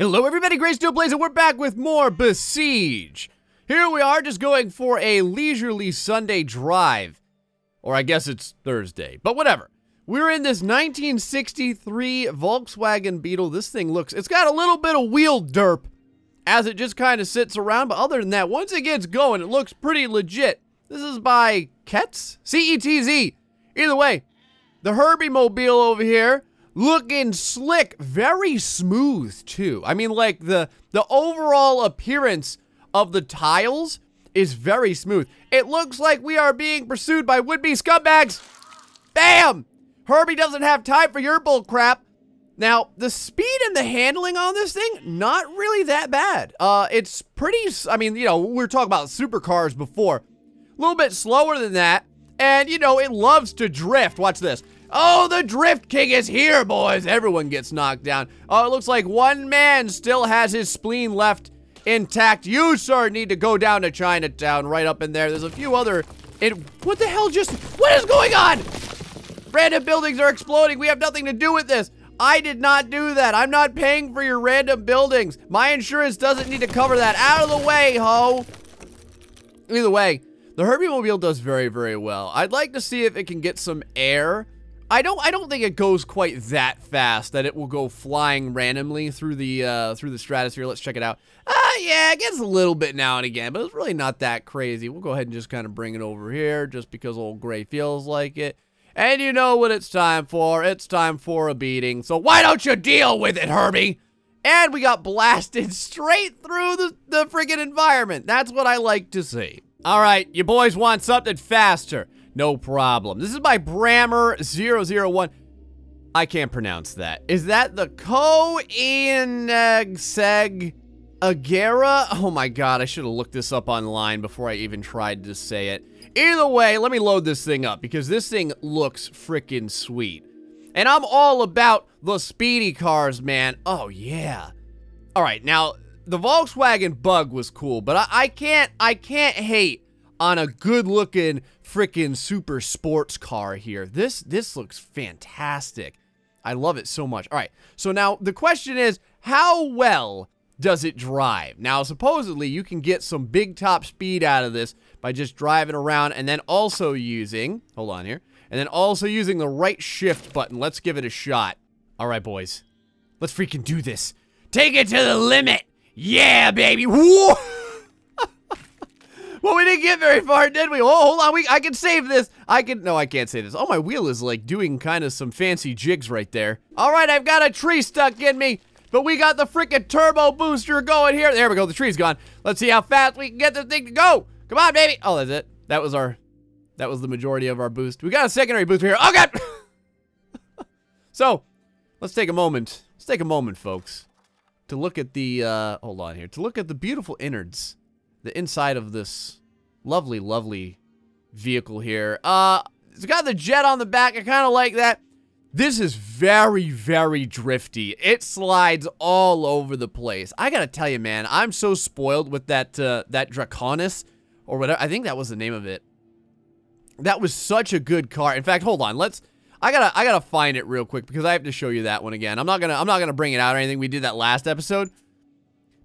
Hello everybody, GrayStillPlays, and we're back with more Besiege. Here we are, just going for a leisurely Sunday drive. Or I guess it's Thursday, but whatever. We're in this 1963 Volkswagen Beetle. This thing looks, it's got a little bit of wheel derp as it just kind of sits around, but other than that, once it gets going, it looks pretty legit. This is by Ketz? C-E-T-Z. Either way, the Herbie Mobile over here, looking slick, very smooth too. I mean, like the the overall appearance of the tiles is very smooth. It looks like we are being pursued by would-be scumbags. Bam! Herbie doesn't have time for your bull crap. Now, the speed and the handling on this thing, not really that bad. Uh, it's pretty, I mean, you know, we were talking about supercars before. A little bit slower than that. And, you know, it loves to drift. Watch this. Oh, the Drift King is here, boys. Everyone gets knocked down. Oh, it looks like one man still has his spleen left intact. You, sir, need to go down to Chinatown right up in there. There's a few other... It, what the hell just... What is going on? Random buildings are exploding. We have nothing to do with this. I did not do that. I'm not paying for your random buildings. My insurance doesn't need to cover that. Out of the way, ho. Either way, the Herbie Mobile does very, very well. I'd like to see if it can get some air. I don't I don't think it goes quite that fast that it will go flying randomly through the uh, through the stratosphere. Let's check it out. Uh, yeah, it gets a little bit now and again, but it's really not that crazy. We'll go ahead and just kind of bring it over here just because old Gray feels like it. And you know what it's time for. It's time for a beating. So why don't you deal with it, Herbie? And we got blasted straight through the, the friggin' environment. That's what I like to see. All right, you boys want something faster. No problem. This is by Brammer001. I can't pronounce that. Is that the Koenigsegg Agera? Oh my god, I should have looked this up online before I even tried to say it. Either way, let me load this thing up because this thing looks freaking sweet. And I'm all about the speedy cars, man. Oh yeah. All right, now the Volkswagen Bug was cool, but I, I can't I can't hate on a good-looking freaking super sports car here. This this looks fantastic. I love it so much. All right, so now the question is, how well does it drive? Now, supposedly, you can get some big top speed out of this by just driving around and then also using, hold on here, and then also using the right shift button. Let's give it a shot. All right, boys. Let's freaking do this. Take it to the limit. Yeah, baby. well, we didn't get very far, did we? Oh, hold on. We, I can save this. I can, no, I can't save this. Oh, my wheel is like doing kind of some fancy jigs right there. All right, I've got a tree stuck in me. But we got the freaking turbo booster going here. There we go. The tree's gone. Let's see how fast we can get this thing to go. Come on, baby. Oh, that's it. That was our, that was the majority of our boost. We got a secondary booster here. Oh, God. so, let's take a moment. Let's take a moment, folks, to look at the, uh, hold on here, to look at the beautiful innards, the inside of this lovely, lovely vehicle here. Uh, it's got the jet on the back. I kind of like that. This is very, very drifty. It slides all over the place. I gotta tell you, man, I'm so spoiled with that uh, that Draconis, or whatever. I think that was the name of it. That was such a good car. In fact, hold on. Let's. I gotta. I gotta find it real quick because I have to show you that one again. I'm not gonna. I'm not gonna bring it out or anything. We did that last episode,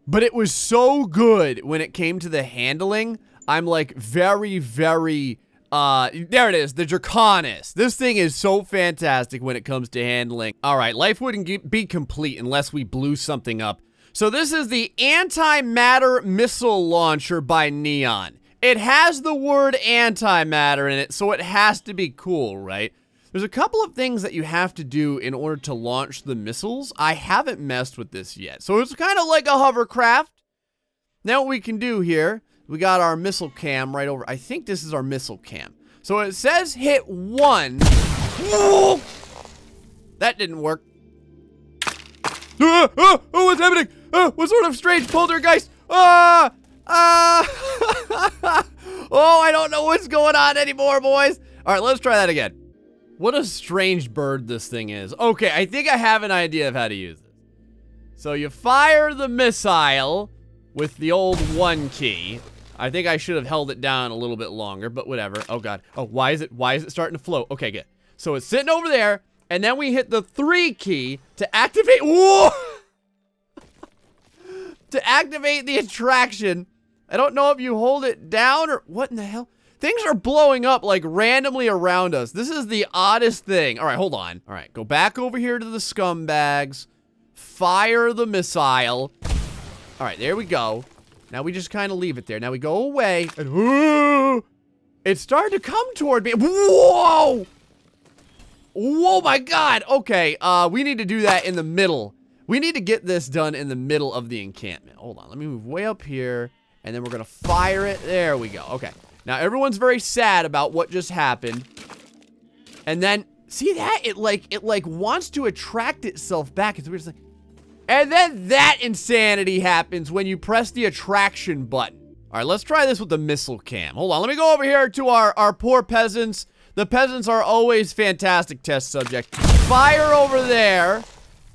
but it was so good when it came to the handling. I'm like very, very uh, there it is, the Draconis. This thing is so fantastic when it comes to handling. All right, life wouldn't be complete unless we blew something up. So this is the Antimatter Missile Launcher by Neon. It has the word antimatter in it, so it has to be cool, right? There's a couple of things that you have to do in order to launch the missiles. I haven't messed with this yet. So it's kind of like a hovercraft. Now what we can do here we got our missile cam right over. I think this is our missile cam. So it says hit one. Whoa! That didn't work. Ah, ah, oh, what's happening? Ah, what sort of strange poltergeist? Ah! Ah! oh, I don't know what's going on anymore, boys. All right, let's try that again. What a strange bird this thing is. Okay, I think I have an idea of how to use this. So you fire the missile with the old one key. I think I should have held it down a little bit longer, but whatever. Oh god. Oh, why is it why is it starting to float? Okay, good. So it's sitting over there, and then we hit the three key to activate. Whoa! to activate the attraction. I don't know if you hold it down or what in the hell. Things are blowing up like randomly around us. This is the oddest thing. All right, hold on. All right, go back over here to the scumbags. Fire the missile. All right, there we go. Now we just kind of leave it there. Now we go away and ooh, it started to come toward me. Whoa! Whoa, my god. Okay, uh, we need to do that in the middle. We need to get this done in the middle of the encampment. Hold on, let me move way up here. And then we're gonna fire it. There we go. Okay. Now everyone's very sad about what just happened. And then, see that? It like, it like wants to attract itself back. It's weird. It's like, and then that insanity happens when you press the attraction button. All right, let's try this with the missile cam. Hold on, let me go over here to our, our poor peasants. The peasants are always fantastic test subject. Fire over there.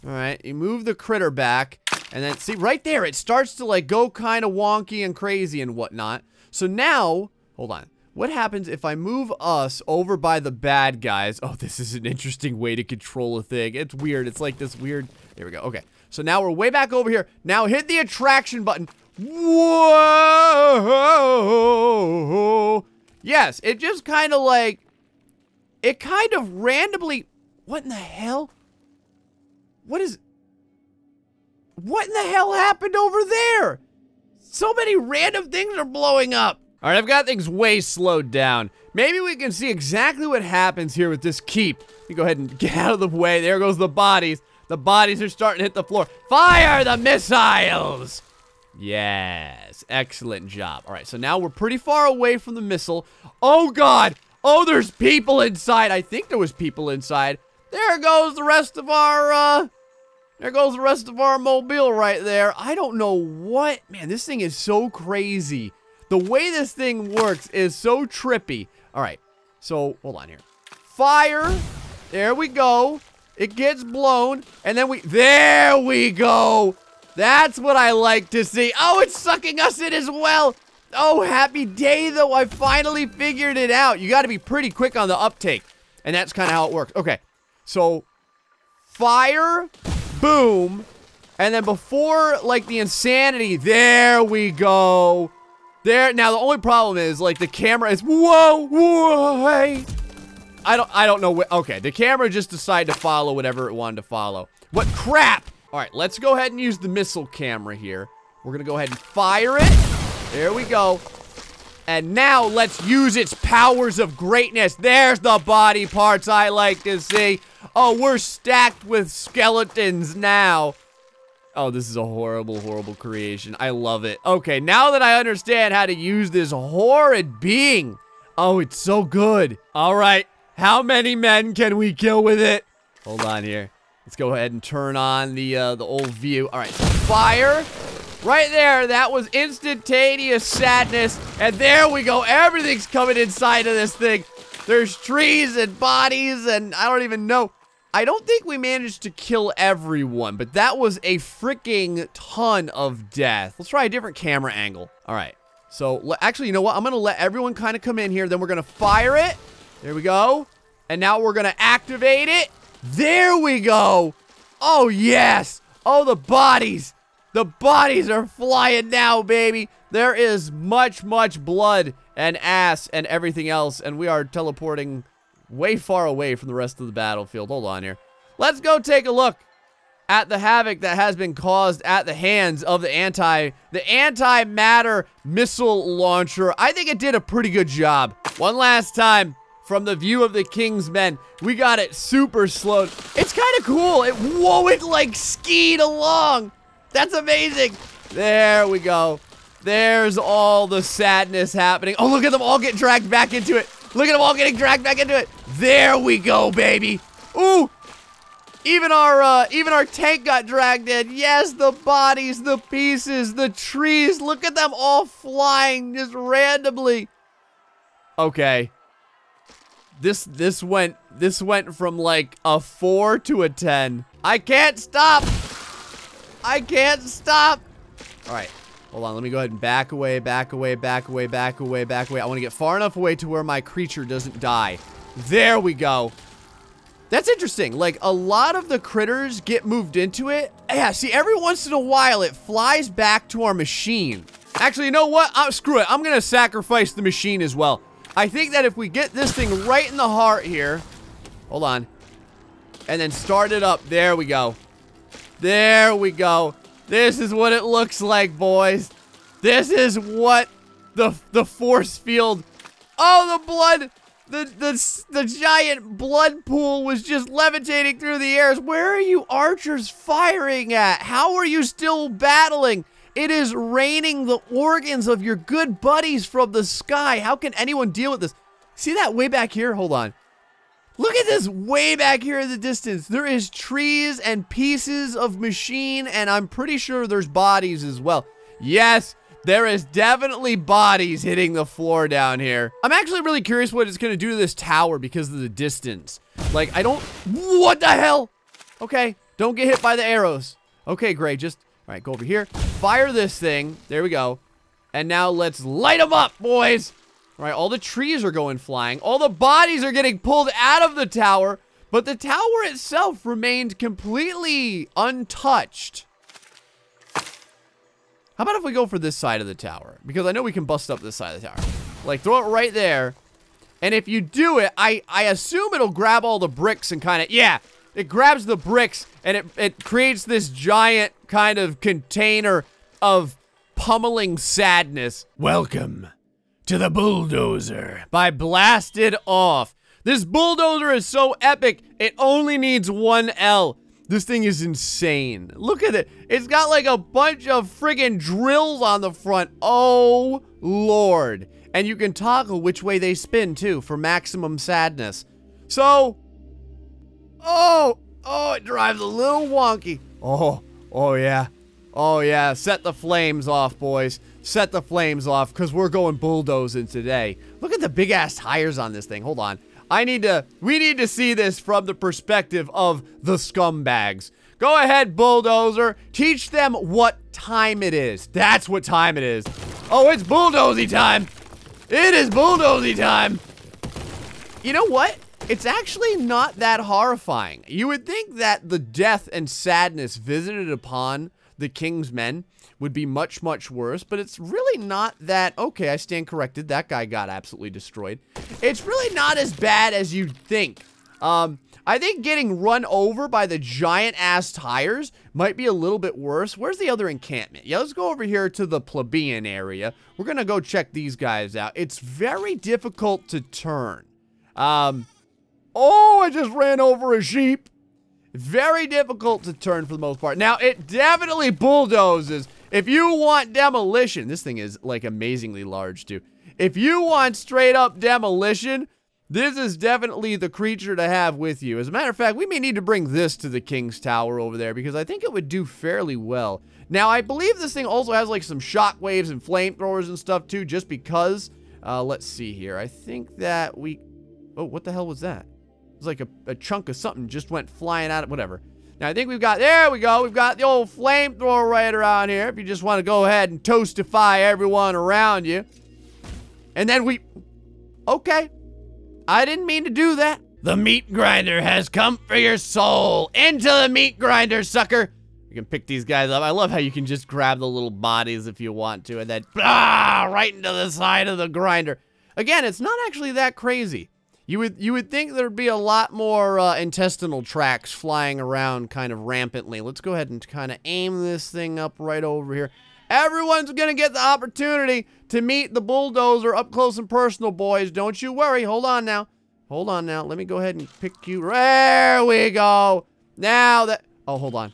All right, you move the critter back. And then, see, right there, it starts to, like, go kind of wonky and crazy and whatnot. So now, hold on. What happens if I move us over by the bad guys? Oh, this is an interesting way to control a thing. It's weird. It's like this weird... There we go. Okay. So now we're way back over here. Now hit the attraction button. Whoa! Yes, it just kind of like... It kind of randomly... What in the hell? What is... What in the hell happened over there? So many random things are blowing up. All right, I've got things way slowed down. Maybe we can see exactly what happens here with this keep. You go ahead and get out of the way. There goes the bodies. The bodies are starting to hit the floor. Fire the missiles! Yes, excellent job. All right, so now we're pretty far away from the missile. Oh, God. Oh, there's people inside. I think there was people inside. There goes the rest of our, uh, there goes the rest of our mobile right there. I don't know what, man, this thing is so crazy. The way this thing works is so trippy. All right, so hold on here. Fire. There we go. It gets blown, and then we, there we go. That's what I like to see. Oh, it's sucking us in as well. Oh, happy day, though. I finally figured it out. You got to be pretty quick on the uptake, and that's kind of how it works. Okay, so fire, boom, and then before, like, the insanity, there we go. There, now the only problem is, like, the camera is, whoa, whoa, hey. I don't, I don't know, where, okay, the camera just decided to follow whatever it wanted to follow. What crap? All right, let's go ahead and use the missile camera here. We're gonna go ahead and fire it. There we go. And now let's use its powers of greatness. There's the body parts I like to see. Oh, we're stacked with skeletons now. Oh, this is a horrible, horrible creation. I love it. Okay, now that I understand how to use this horrid being. Oh, it's so good. All right, how many men can we kill with it? Hold on here. Let's go ahead and turn on the uh, the old view. All right, fire. Right there, that was instantaneous sadness. And there we go. Everything's coming inside of this thing. There's trees and bodies and I don't even know. I don't think we managed to kill everyone, but that was a freaking ton of death. Let's try a different camera angle. All right. So, actually, you know what? I'm going to let everyone kind of come in here. Then we're going to fire it. There we go. And now we're going to activate it. There we go. Oh, yes. Oh, the bodies. The bodies are flying now, baby. There is much, much blood and ass and everything else, and we are teleporting way far away from the rest of the battlefield. Hold on here. Let's go take a look at the havoc that has been caused at the hands of the anti the antimatter missile launcher. I think it did a pretty good job. One last time from the view of the King's men. We got it super slowed. It's kind of cool. It whoa, it like skied along. That's amazing. There we go. There's all the sadness happening. Oh, look at them all get dragged back into it. Look at them all getting dragged back into it. There we go, baby. Ooh. Even our uh, even our tank got dragged in. Yes, the bodies, the pieces, the trees. Look at them all flying just randomly. Okay. This this went this went from like a 4 to a 10. I can't stop. I can't stop. All right. Hold on, let me go ahead and back away, back away, back away, back away, back away. I want to get far enough away to where my creature doesn't die. There we go. That's interesting. Like, a lot of the critters get moved into it. Yeah, see, every once in a while, it flies back to our machine. Actually, you know what? Uh, screw it. I'm going to sacrifice the machine as well. I think that if we get this thing right in the heart here. Hold on. And then start it up. There we go. There we go. This is what it looks like, boys. This is what the the force field. Oh, the blood. The, the, the giant blood pool was just levitating through the airs. Where are you archers firing at? How are you still battling? It is raining the organs of your good buddies from the sky. How can anyone deal with this? See that way back here? Hold on. Look at this way back here in the distance. There is trees and pieces of machine, and I'm pretty sure there's bodies as well. Yes, there is definitely bodies hitting the floor down here. I'm actually really curious what it's going to do to this tower because of the distance. Like, I don't... What the hell? Okay, don't get hit by the arrows. Okay, great. Just... All right, go over here. Fire this thing. There we go. And now let's light them up, boys. Right, all the trees are going flying. All the bodies are getting pulled out of the tower. But the tower itself remained completely untouched. How about if we go for this side of the tower? Because I know we can bust up this side of the tower. Like, throw it right there. And if you do it, I, I assume it'll grab all the bricks and kind of... Yeah, it grabs the bricks and it, it creates this giant kind of container of pummeling sadness. Welcome to the bulldozer by Blasted Off. This bulldozer is so epic, it only needs one L. This thing is insane. Look at it. It's got like a bunch of friggin' drills on the front. Oh, Lord. And you can toggle which way they spin, too, for maximum sadness. So, oh, oh, it drives a little wonky. Oh, oh, yeah. Oh, yeah. Set the flames off, boys. Set the flames off, because we're going bulldozing today. Look at the big-ass tires on this thing. Hold on. I need to, we need to see this from the perspective of the scumbags. Go ahead, bulldozer. Teach them what time it is. That's what time it is. Oh, it's bulldozy time. It is bulldozy time. You know what? It's actually not that horrifying. You would think that the death and sadness visited upon the king's men would be much, much worse, but it's really not that, okay, I stand corrected, that guy got absolutely destroyed. It's really not as bad as you'd think. Um, I think getting run over by the giant-ass tires might be a little bit worse. Where's the other encampment? Yeah, let's go over here to the plebeian area. We're gonna go check these guys out. It's very difficult to turn. Um, oh, I just ran over a sheep. Very difficult to turn for the most part. Now, it definitely bulldozes. If you want demolition, this thing is like amazingly large too. If you want straight up demolition, this is definitely the creature to have with you. As a matter of fact, we may need to bring this to the King's Tower over there because I think it would do fairly well. Now, I believe this thing also has like some shockwaves and flamethrowers and stuff too, just because. Uh, let's see here. I think that we... Oh, what the hell was that? It was like a, a chunk of something just went flying out. Of... Whatever. Now, I think we've got, there we go. We've got the old flamethrower right around here. If you just want to go ahead and toastify everyone around you. And then we, okay. I didn't mean to do that. The meat grinder has come for your soul. Into the meat grinder, sucker. You can pick these guys up. I love how you can just grab the little bodies if you want to and then, ah, right into the side of the grinder. Again, it's not actually that crazy. You would you would think there'd be a lot more uh, intestinal tracts flying around kind of rampantly. Let's go ahead and kind of aim this thing up right over here. Everyone's going to get the opportunity to meet the bulldozer up close and personal, boys. Don't you worry. Hold on now. Hold on now. Let me go ahead and pick you. There we go. Now that... Oh, hold on.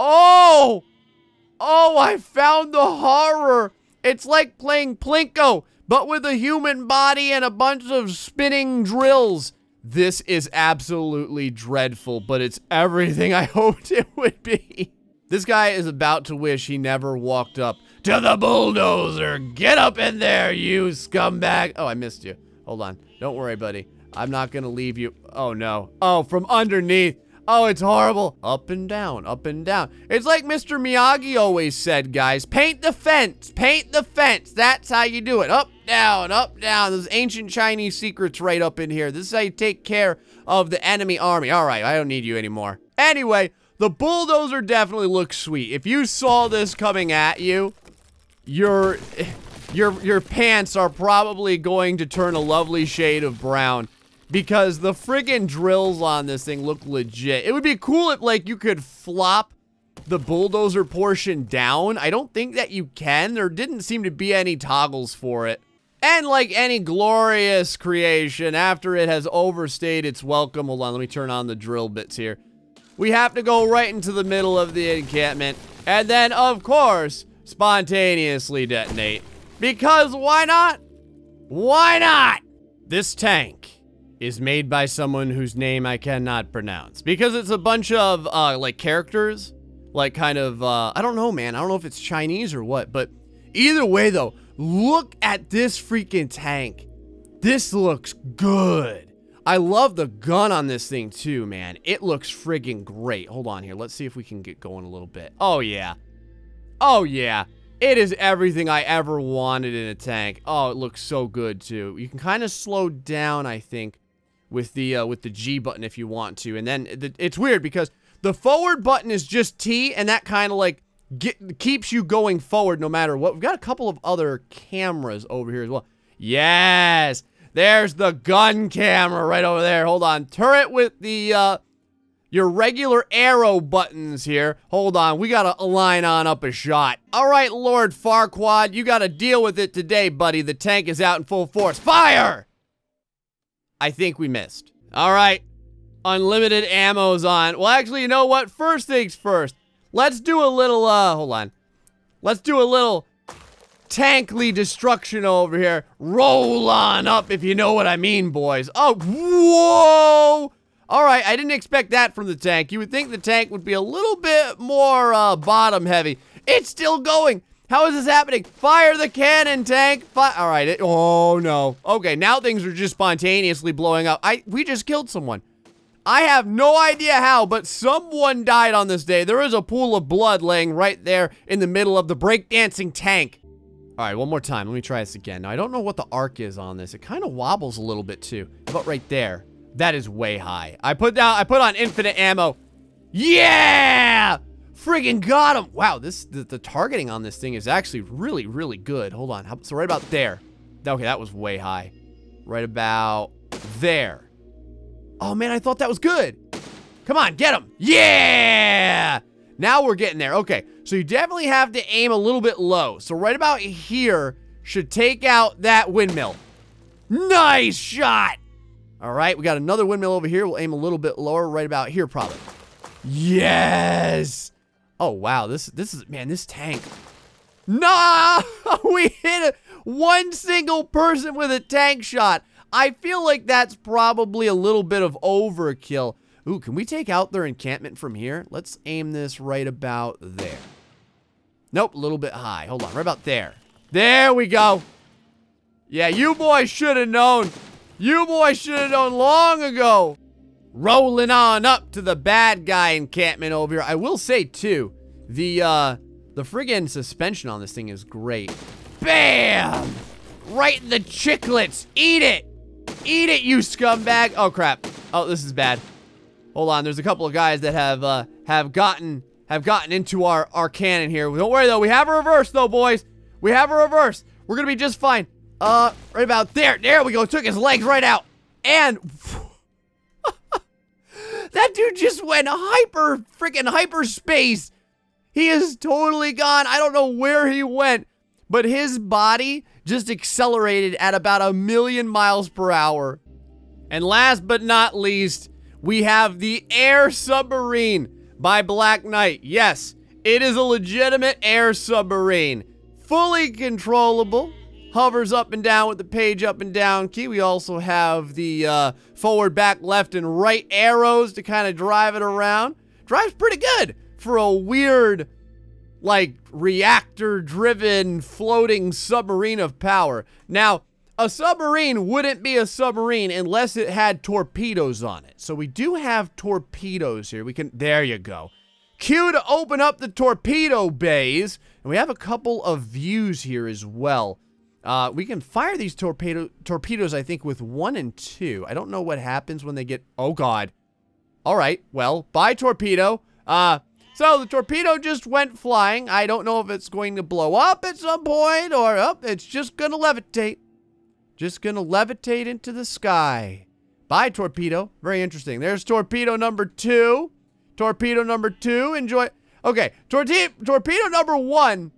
Oh! Oh, I found the horror. It's like playing Plinko but with a human body and a bunch of spinning drills. This is absolutely dreadful, but it's everything I hoped it would be. This guy is about to wish he never walked up to the bulldozer. Get up in there, you scumbag. Oh, I missed you. Hold on. Don't worry, buddy. I'm not gonna leave you. Oh, no. Oh, from underneath. Oh, it's horrible. Up and down, up and down. It's like Mr. Miyagi always said, guys. Paint the fence. Paint the fence. That's how you do it. Up, down, up, down. There's ancient Chinese secrets right up in here. This is how you take care of the enemy army. All right, I don't need you anymore. Anyway, the bulldozer definitely looks sweet. If you saw this coming at you, your your your pants are probably going to turn a lovely shade of brown because the friggin' drills on this thing look legit. It would be cool if like you could flop the bulldozer portion down. I don't think that you can. There didn't seem to be any toggles for it. And like any glorious creation, after it has overstayed its welcome, hold on, let me turn on the drill bits here. We have to go right into the middle of the encampment. And then, of course, spontaneously detonate. Because why not? Why not? This tank is made by someone whose name I cannot pronounce. Because it's a bunch of, uh, like, characters. Like, kind of, uh, I don't know, man. I don't know if it's Chinese or what. But either way, though, look at this freaking tank. This looks good. I love the gun on this thing, too, man. It looks friggin' great. Hold on here. Let's see if we can get going a little bit. Oh, yeah. Oh, yeah. It is everything I ever wanted in a tank. Oh, it looks so good, too. You can kind of slow down, I think, with the uh, with the G button if you want to. And then the, it's weird because the forward button is just T, and that kind of like get, keeps you going forward no matter what. We've got a couple of other cameras over here as well. Yes! There's the gun camera right over there. Hold on. Turret with the, uh, your regular arrow buttons here. Hold on, we gotta line on up a shot. All right, Lord Farquaad, you gotta deal with it today, buddy. The tank is out in full force. Fire! I think we missed. All right, unlimited ammo's on. Well, actually, you know what? First things first. Let's do a little, uh, hold on. Let's do a little tankly destruction over here. Roll on up, if you know what I mean, boys. Oh, whoa! All right, I didn't expect that from the tank. You would think the tank would be a little bit more uh, bottom heavy. It's still going. How is this happening? Fire the cannon, tank. Fi All right. It, oh, no. Okay, now things are just spontaneously blowing up. I We just killed someone. I have no idea how, but someone died on this day. There is a pool of blood laying right there in the middle of the breakdancing tank. All right, one more time. Let me try this again. Now, I don't know what the arc is on this. It kind of wobbles a little bit, too. About right there? That is way high. I put down, I put on infinite ammo. Yeah! Friggin' got him. Wow, this, the, the, targeting on this thing is actually really, really good. Hold on. So right about there. Okay, that was way high. Right about there. Oh, man, I thought that was good. Come on, get him. Yeah! Now we're getting there. Okay, so you definitely have to aim a little bit low. So right about here should take out that windmill. Nice shot! All right, we got another windmill over here. We'll aim a little bit lower, right about here probably. Yes! Oh, wow, this, this is, man, this tank. Nah! we hit a, one single person with a tank shot. I feel like that's probably a little bit of overkill. Ooh, can we take out their encampment from here? Let's aim this right about there. Nope, a little bit high. Hold on, right about there. There we go. Yeah, you boys should have known. You boys should have known long ago. Rolling on up to the bad guy encampment over here. I will say, too, the, uh, the friggin' suspension on this thing is great. Bam! Right in the chicklets. Eat it. Eat it, you scumbag. Oh, crap. Oh, this is bad. Hold on. There's a couple of guys that have, uh, have gotten, have gotten into our, our cannon here. Don't worry, though. We have a reverse, though, boys. We have a reverse. We're gonna be just fine. Uh, right about there. There we go. Took his legs right out. And just went hyper freaking hyperspace. He is totally gone. I don't know where he went, but his body just accelerated at about a million miles per hour. And last but not least, we have the Air Submarine by Black Knight. Yes, it is a legitimate air submarine. Fully controllable, hovers up and down with the page up and down key. We also have the uh, forward, back, left, and right arrows to kind of drive it around. Drives pretty good for a weird, like, reactor-driven floating submarine of power. Now, a submarine wouldn't be a submarine unless it had torpedoes on it. So we do have torpedoes here. We can, there you go. Q to open up the torpedo bays. And we have a couple of views here as well. Uh, we can fire these torpedo torpedoes, I think, with one and two. I don't know what happens when they get... Oh, God. All right. Well, bye, torpedo. Uh, so the torpedo just went flying. I don't know if it's going to blow up at some point or up. Oh, it's just going to levitate. Just going to levitate into the sky. Bye, torpedo. Very interesting. There's torpedo number two. Torpedo number two. Enjoy. Okay. Torti torpedo number one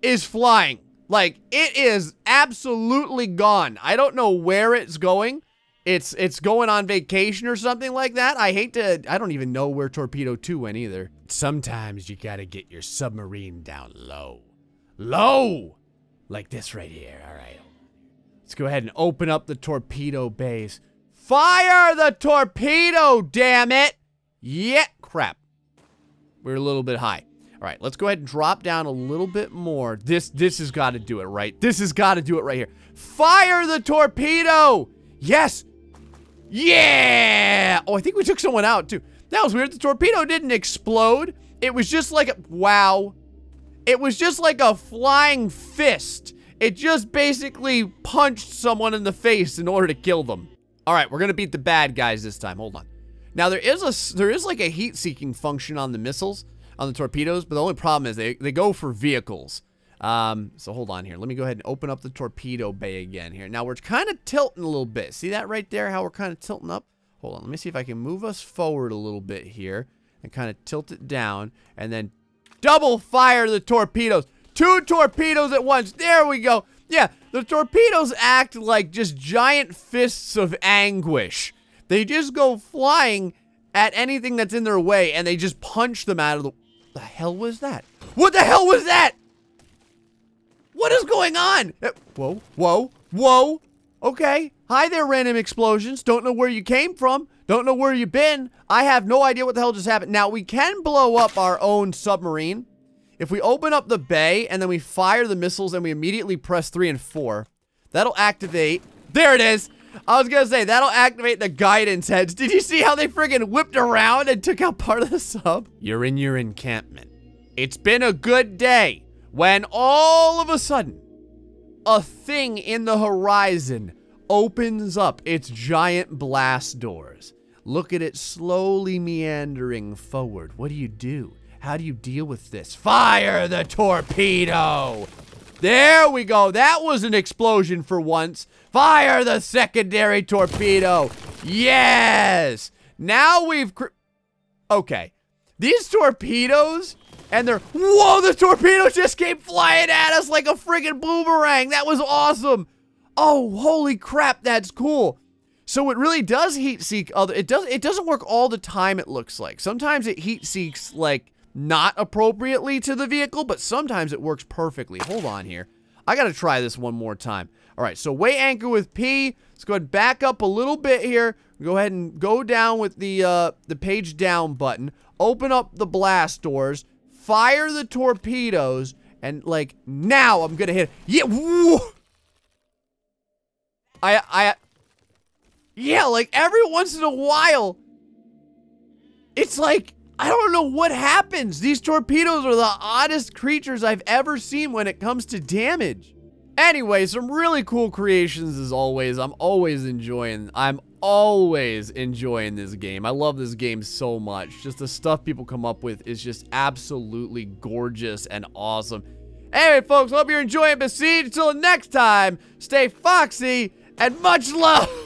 is flying. Like, it is absolutely gone. I don't know where it's going. It's it's going on vacation or something like that. I hate to, I don't even know where Torpedo 2 went either. Sometimes you gotta get your submarine down low. Low! Like this right here, all right. Let's go ahead and open up the torpedo base. Fire the torpedo, damn it! Yeah, crap. We're a little bit high. All right, let's go ahead and drop down a little bit more. This this has got to do it right. This has got to do it right here. Fire the torpedo! Yes! Yeah! Oh, I think we took someone out too. That was weird. The torpedo didn't explode. It was just like a, wow. It was just like a flying fist. It just basically punched someone in the face in order to kill them. All right, we're gonna beat the bad guys this time. Hold on. Now there is a there is like a heat-seeking function on the missiles on the torpedoes, but the only problem is they, they go for vehicles. Um, so hold on here. Let me go ahead and open up the torpedo bay again here. Now we're kind of tilting a little bit. See that right there, how we're kind of tilting up? Hold on, let me see if I can move us forward a little bit here and kind of tilt it down and then double fire the torpedoes. Two torpedoes at once. There we go. Yeah, the torpedoes act like just giant fists of anguish. They just go flying at anything that's in their way and they just punch them out of the the hell was that? What the hell was that? What is going on? Uh, whoa, whoa, whoa. Okay. Hi there, random explosions. Don't know where you came from. Don't know where you've been. I have no idea what the hell just happened. Now, we can blow up our own submarine. If we open up the bay and then we fire the missiles and we immediately press 3 and 4, that'll activate. There it is. I was gonna say, that'll activate the guidance heads. Did you see how they friggin' whipped around and took out part of the sub? You're in your encampment. It's been a good day when all of a sudden, a thing in the horizon opens up its giant blast doors. Look at it slowly meandering forward. What do you do? How do you deal with this? Fire the torpedo! There we go. That was an explosion for once. Fire the secondary torpedo. Yes. Now we've... Okay. These torpedoes and they're... Whoa, the torpedo just came flying at us like a friggin' boomerang. That was awesome. Oh, holy crap, that's cool. So it really does heat seek other... It, does, it doesn't work all the time, it looks like. Sometimes it heat seeks, like, not appropriately to the vehicle, but sometimes it works perfectly. Hold on here. I gotta try this one more time. All right, so weigh anchor with P. Let's go ahead and back up a little bit here. Go ahead and go down with the uh, the page down button. Open up the blast doors. Fire the torpedoes. And like now I'm gonna hit. Yeah. Woo! I I. Yeah, like every once in a while, it's like I don't know what happens. These torpedoes are the oddest creatures I've ever seen when it comes to damage. Anyway, some really cool creations as always. I'm always enjoying, I'm always enjoying this game. I love this game so much. Just the stuff people come up with is just absolutely gorgeous and awesome. Anyway, folks, hope you're enjoying Besiege. Until next time, stay foxy and much love.